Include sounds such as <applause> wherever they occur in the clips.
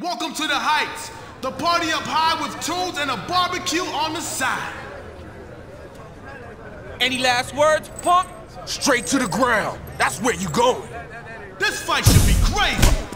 Welcome to the Heights, the party up high with tunes and a barbecue on the side. Any last words, punk? Straight to the ground. That's where you going. This fight should be crazy.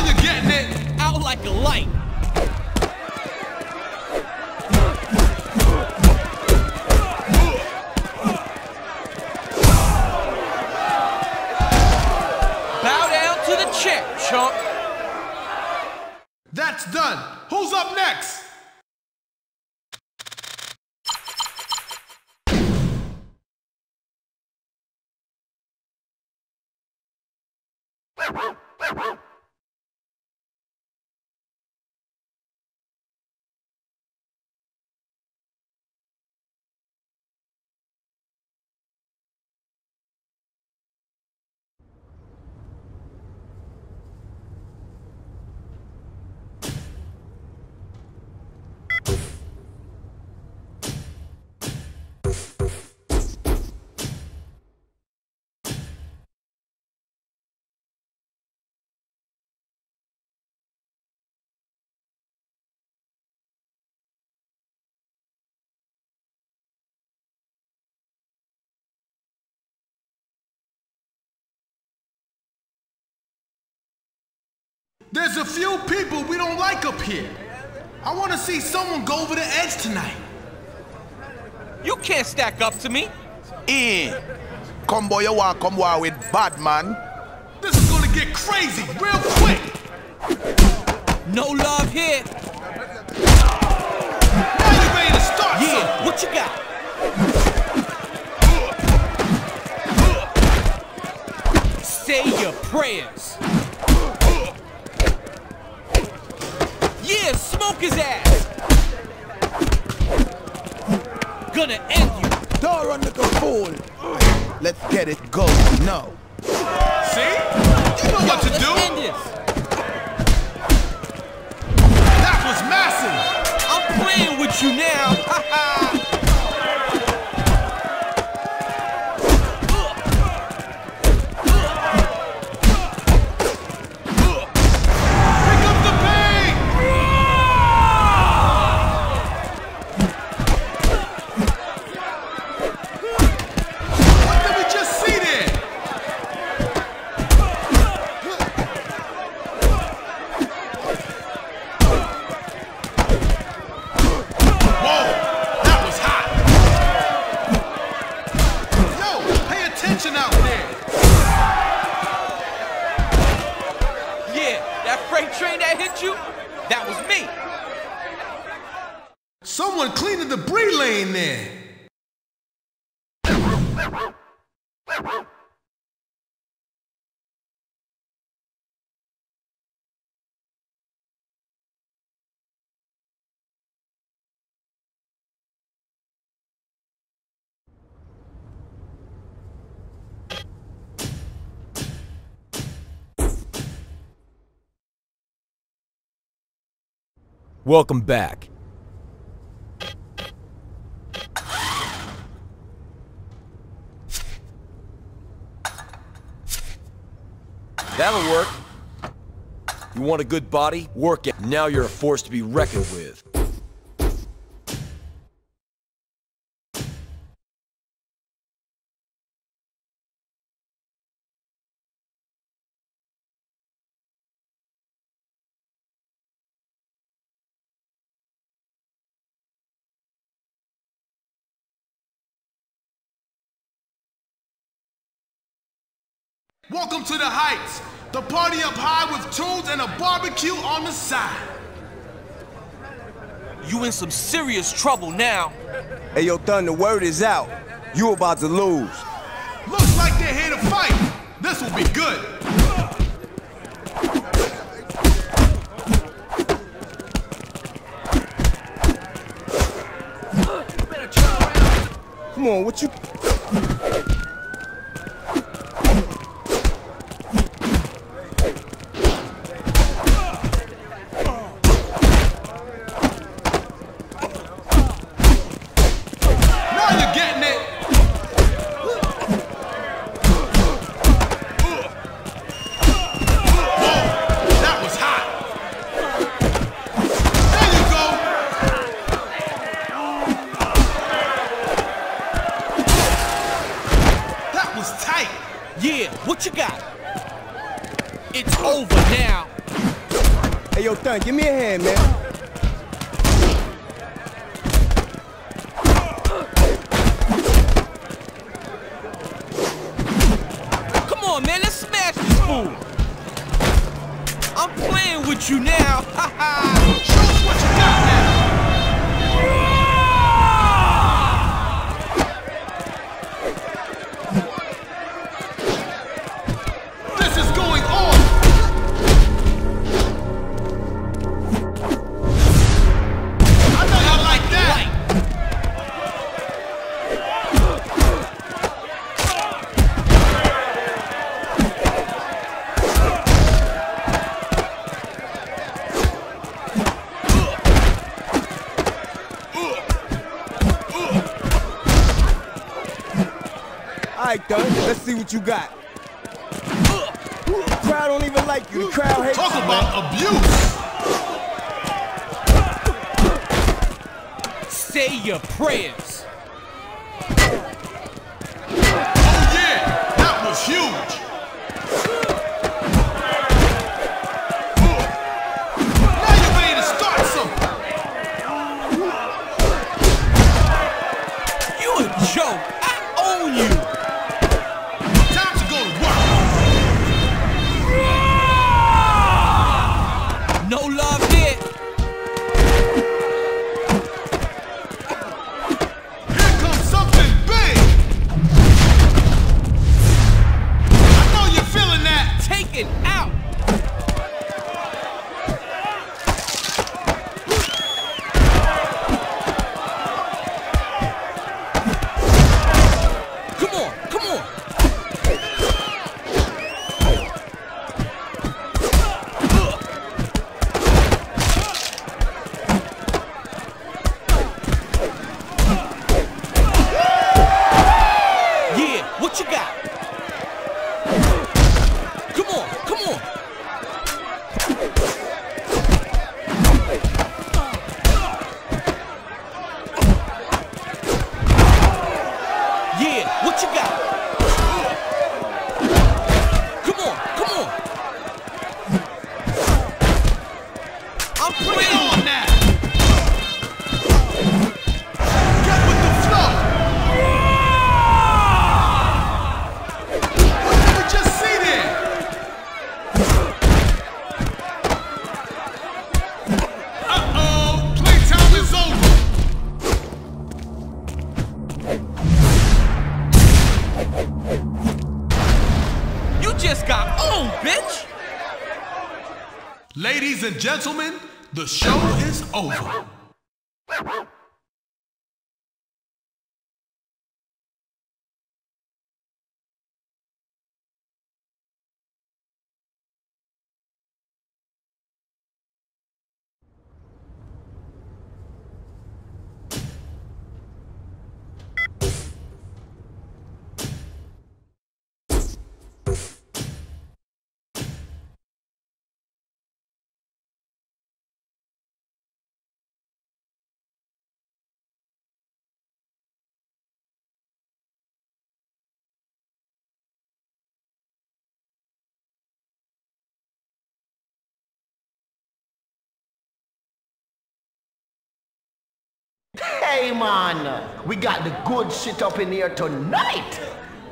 Now you're getting it. Out like a light. Bow down to the champ, chump. That's done. Who's up next? There's a few people we don't like up here. I want to see someone go over the edge tonight. You can't stack up to me. Eh. Come boy, you want come war with bad man. This is gonna get crazy real quick. No love here. Now you ready to start Yeah, what you got? Say your prayers. Yeah, smoke his ass. Gonna end you. Don't the like fool. Let's get it going now. See? You know what to Let's do. end this. That was massive. I'm playing with you now. <laughs> freight train that hit you, that was me. Someone cleaned the debris lane there. Welcome back. That'll work. You want a good body? Work it. Now you're a force to be reckoned with. Welcome to the Heights, the party up high with tunes and a barbecue on the side. You in some serious trouble now. Hey, yo, thunder! word is out. You about to lose. Looks like they're here to fight. This will be good. Come on, what you... what you got. The crowd don't even like you. The crowd hates Talk you. Talk about abuse. Say your prayers. Hey man, we got the good shit up in here tonight.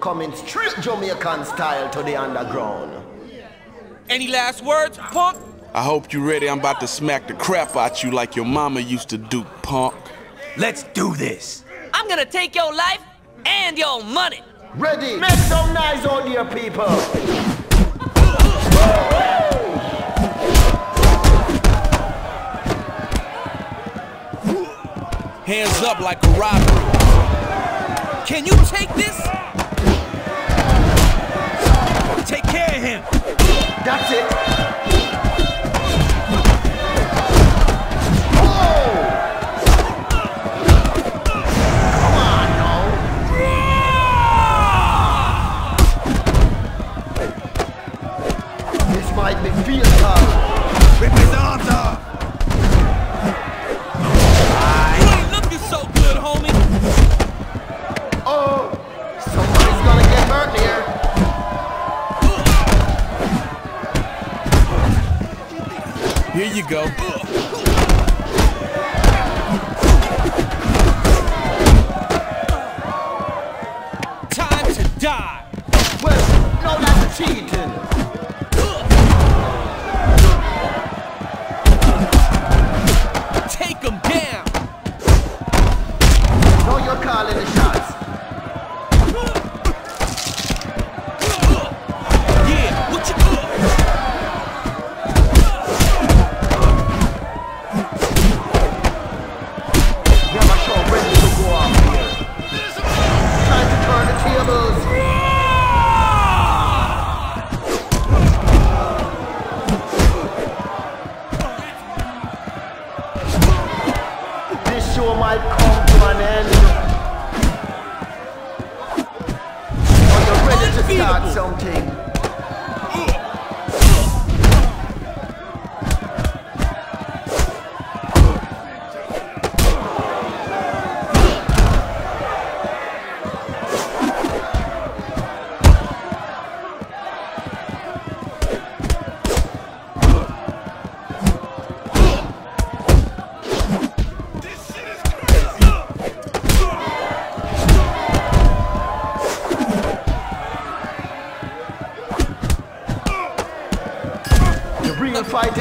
Coming straight Jamaican style to the underground. Any last words, punk? I hope you're ready. I'm about to smack the crap out you like your mama used to do, punk. Let's do this. I'm gonna take your life and your money. Ready. Make some noise, all your people. Hands up like a robbery. Can you take this? Take care of him. That's it.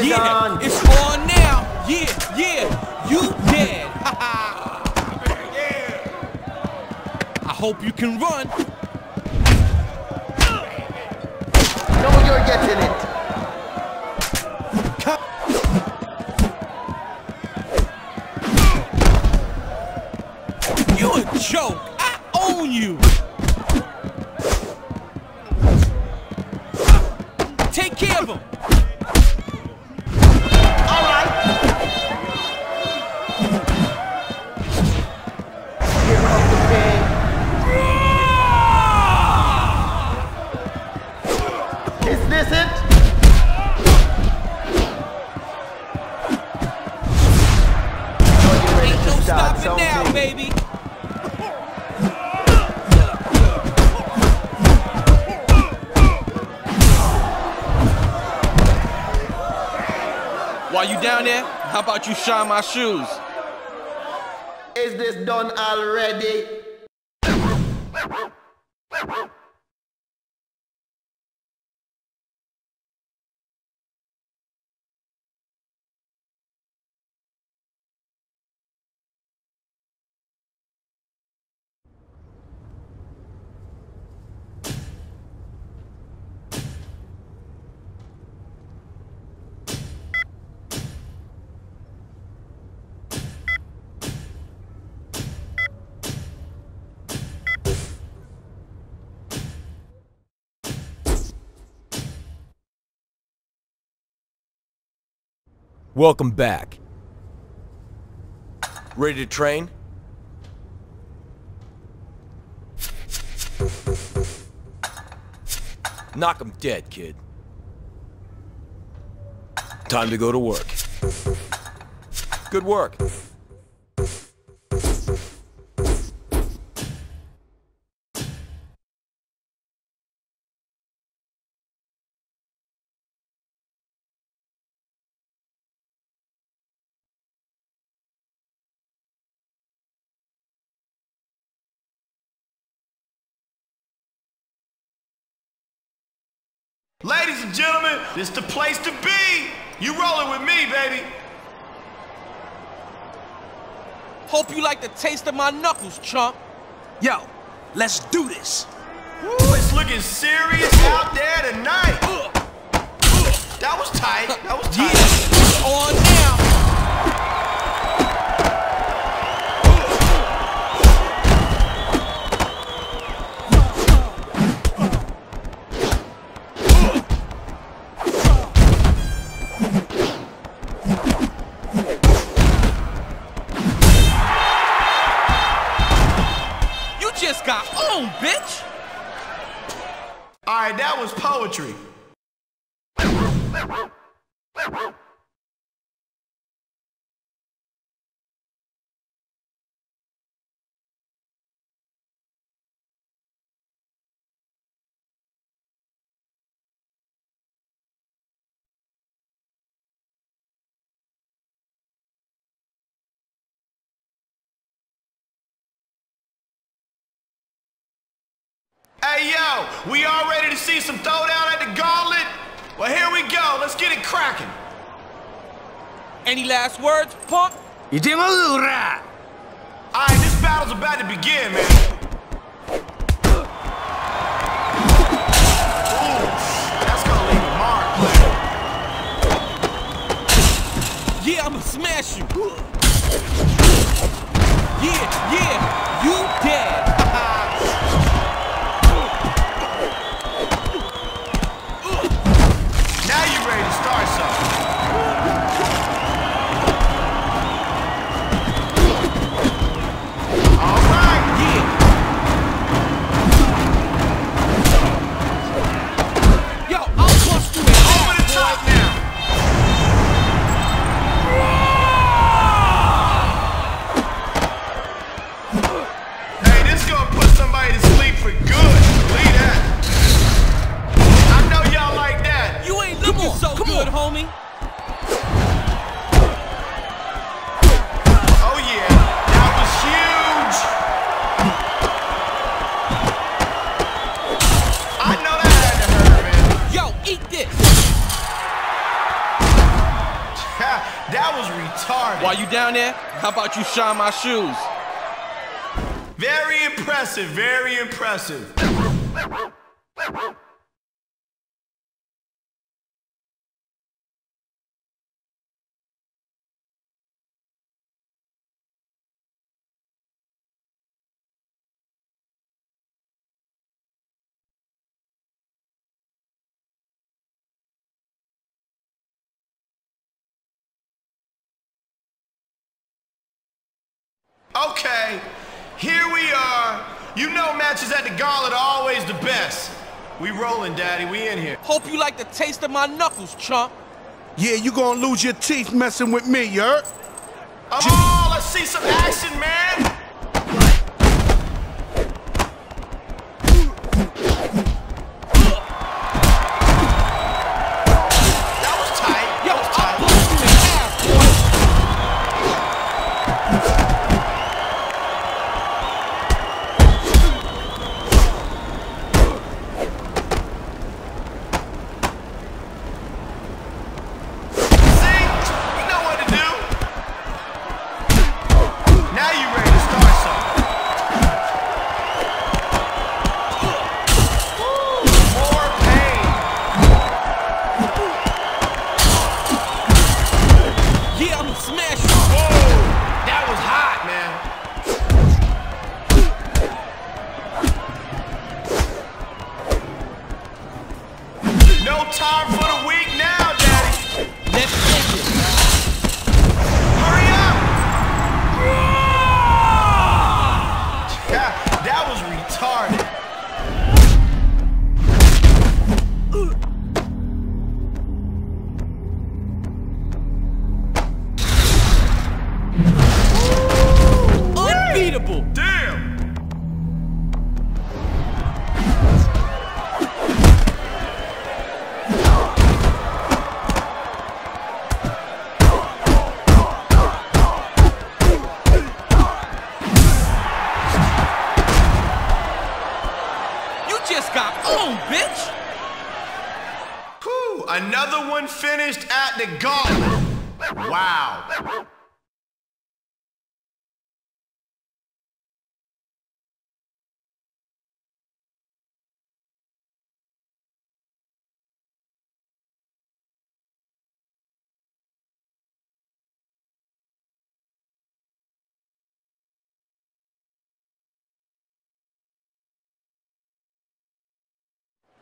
Yeah, on. it's on now. Yeah, yeah, you dead. Ha. <laughs> I hope you can run. Down there, how about you shine my shoes? Is this done already? Welcome back. Ready to train? Knock 'em dead, kid. Time to go to work. Good work. Ladies and gentlemen, this the place to be. You rolling with me, baby. Hope you like the taste of my knuckles, chump. Yo, let's do this. Woo, it's looking serious out there tonight. That was tight. That was tight. Yeah, on now. Bitch. All right, that was poetry. Hey, we all ready to see some throwdown at the gauntlet? Well, here we go. Let's get it cracking. Any last words, punk? You did my little right. All right, this battle's about to begin, man. Ooh, that's gonna leave a mark. Yeah, I'ma smash you. Yeah, yeah, you was retarded. While you down there, how about you shine my shoes? Very impressive, very impressive. Okay, here we are. You know matches at the gauntlet are always the best. We rolling, Daddy. We in here. Hope you like the taste of my knuckles, chump. Yeah, you gonna lose your teeth messing with me, you heard? Come on, let's see some action, man.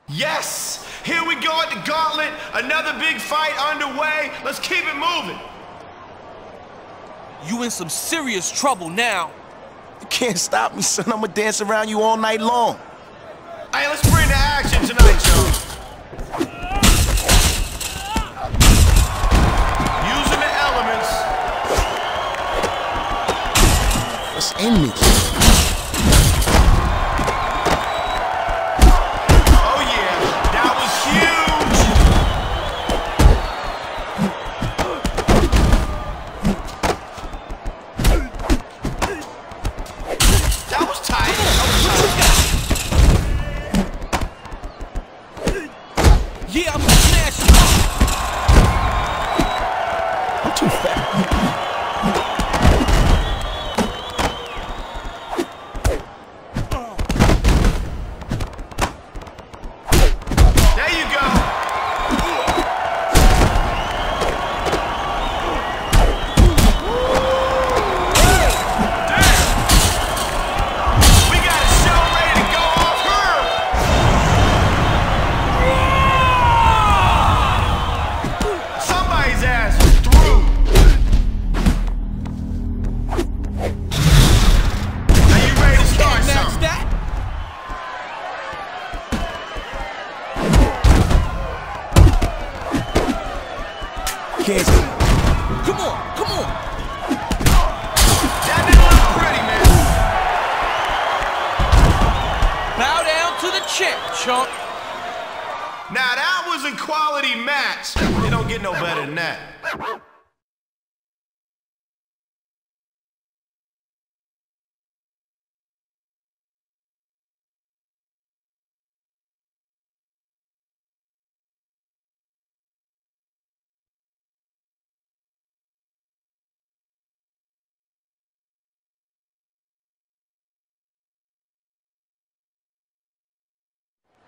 Yes! Here we go at the gauntlet. Another big fight underway. Let's keep it moving. You in some serious trouble now. You can't stop me, son. I'ma dance around you all night long. Hey, let's bring the action tonight, y'all. Using the elements. What's in this?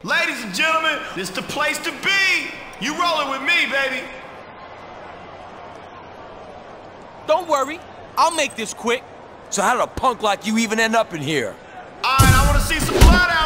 Ladies and gentlemen, this the place to be. You rolling with me, baby. Don't worry, I'll make this quick. So how did a punk like you even end up in here? All right, I want to see some blood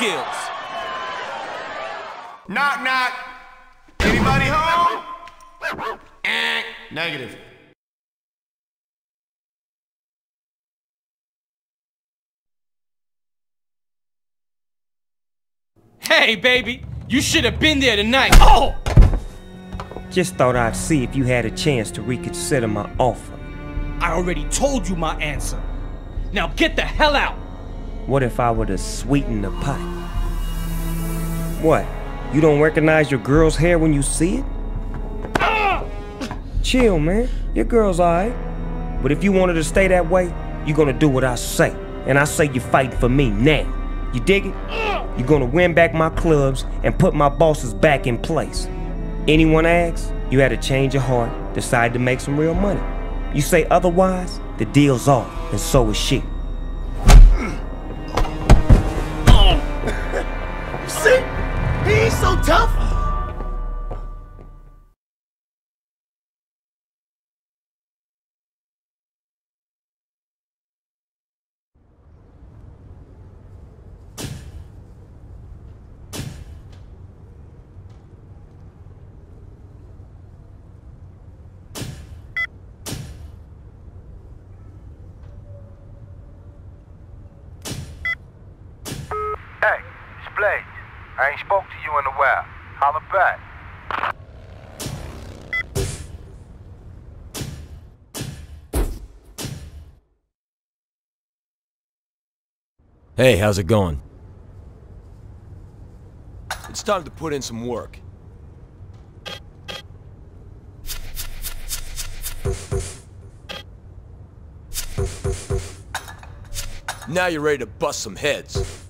skills. Knock, knock. Anybody home? Eh, Negative. Hey, baby, you should have been there tonight. Oh! Just thought I'd see if you had a chance to reconsider my offer. I already told you my answer. Now get the hell out! What if I were to sweeten the pot? What? You don't recognize your girl's hair when you see it? Chill, man. Your girl's alright. But if you wanted to stay that way, you're gonna do what I say. And I say you're fighting for me now. You dig it? You're gonna win back my clubs and put my bosses back in place. Anyone asks, you had a change of heart, decide to make some real money. You say otherwise, the deal's off, and so is she. He ain't so tough. I ain't spoke to you in a while. Holla back. Hey, how's it going? It's time to put in some work. Now you're ready to bust some heads.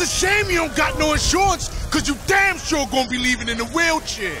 It's a shame you don't got no insurance, cause you damn sure gonna be leaving in a wheelchair.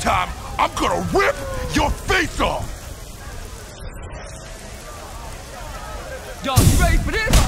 Time, I'm gonna rip your face off! Y'all ready for this?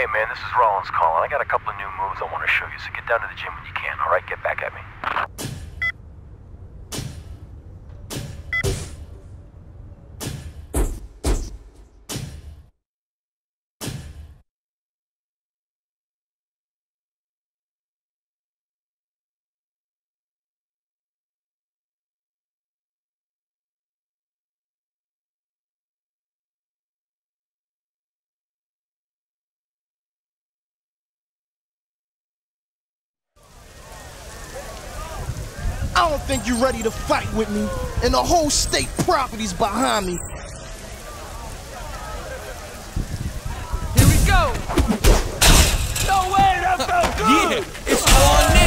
Hey man, this is Rollins calling. I got a couple of new moves I want to show you, so get down to the gym when you can, alright? Get back at me. I don't think you're ready to fight with me, and the whole state property's behind me. Here we go. No way, that felt good. Yeah, it's on now.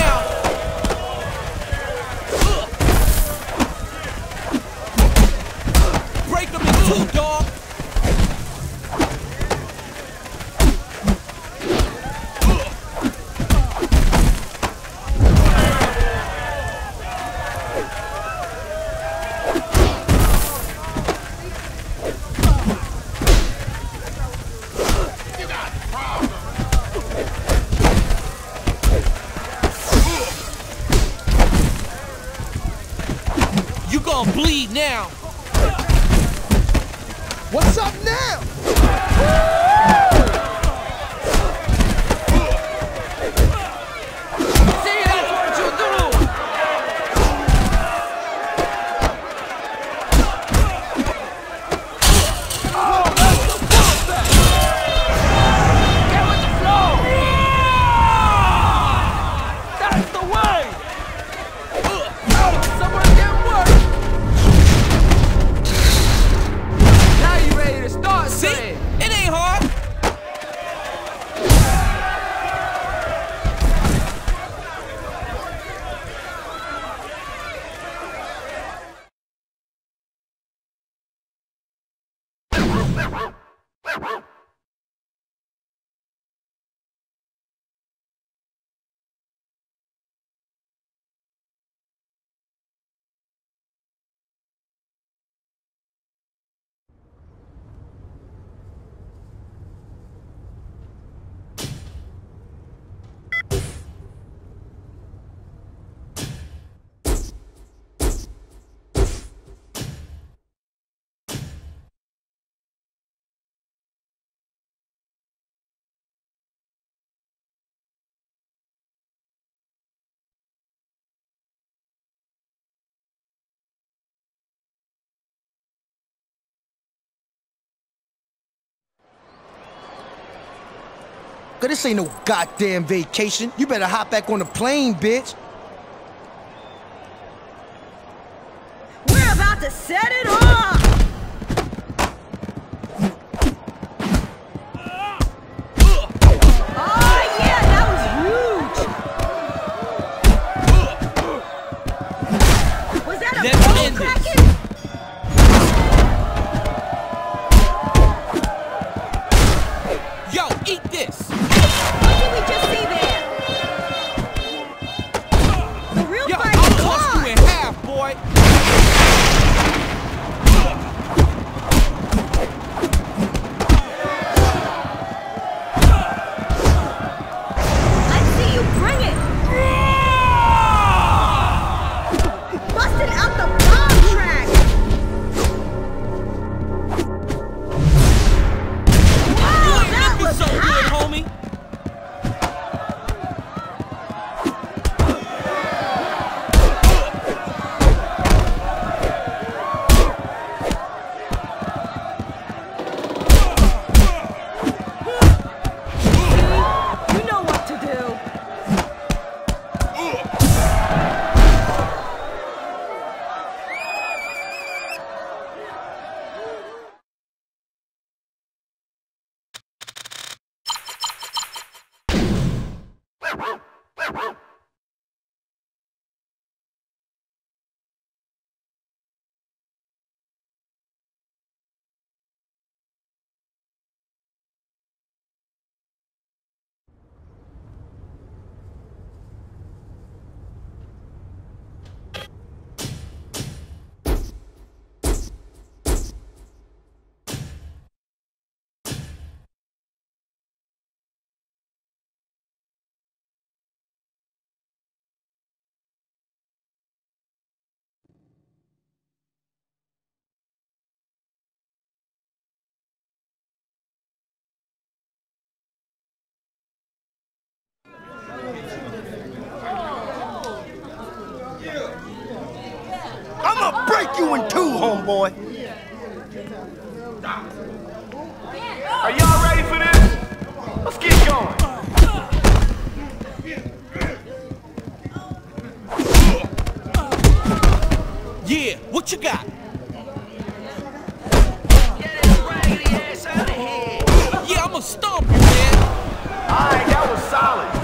This ain't no goddamn vacation. You better hop back on the plane, bitch. We're about to set it off. you in two, homeboy. Are y'all ready for this? Let's get going. Yeah, what you got? Yeah, I'ma stomp you, man. Alright, that was solid.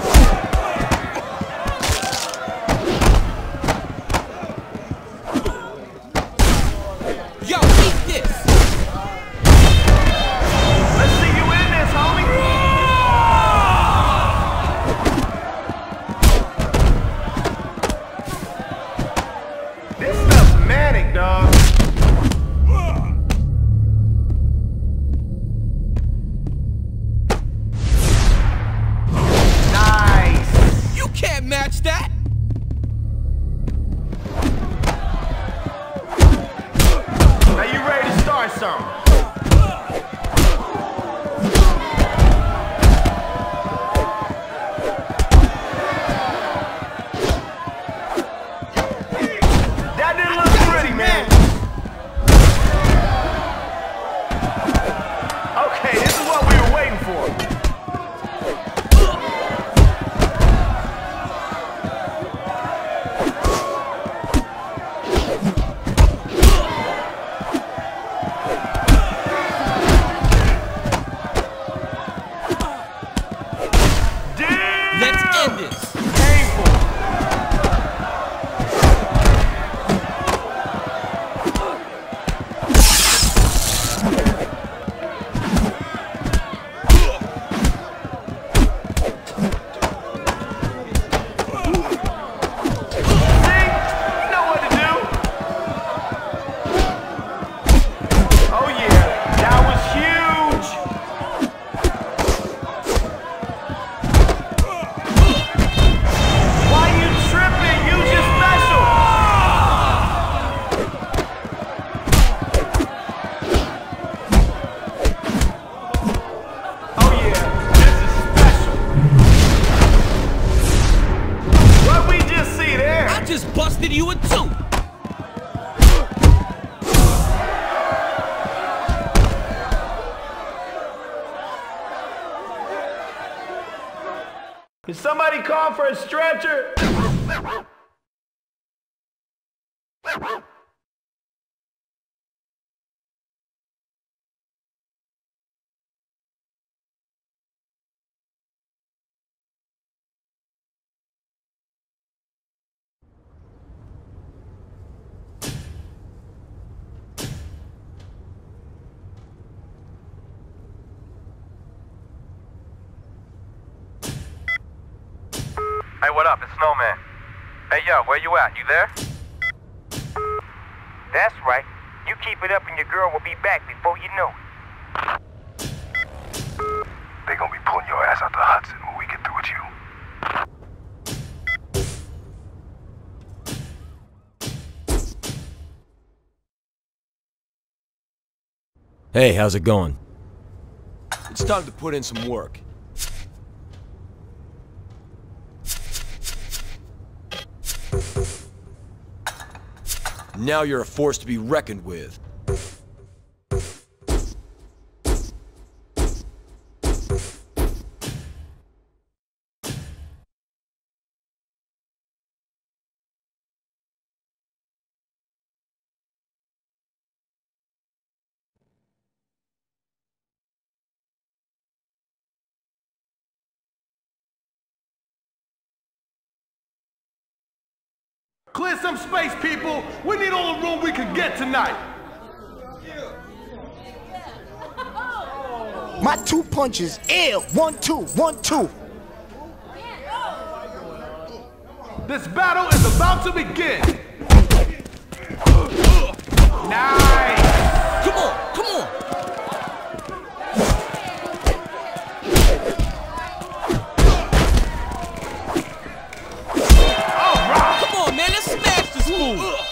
Yo, where you at? You there? That's right. You keep it up and your girl will be back before you know it. They gonna be pulling your ass out the Hudson when we get through with you. Hey, how's it going? It's time to put in some work. Now you're a force to be reckoned with. Clear some space, people. We need all the room we can get tonight. My two punches, ill. One, two, one, two. This battle is about to begin. Nice. Come on, come on. Come on, man, let's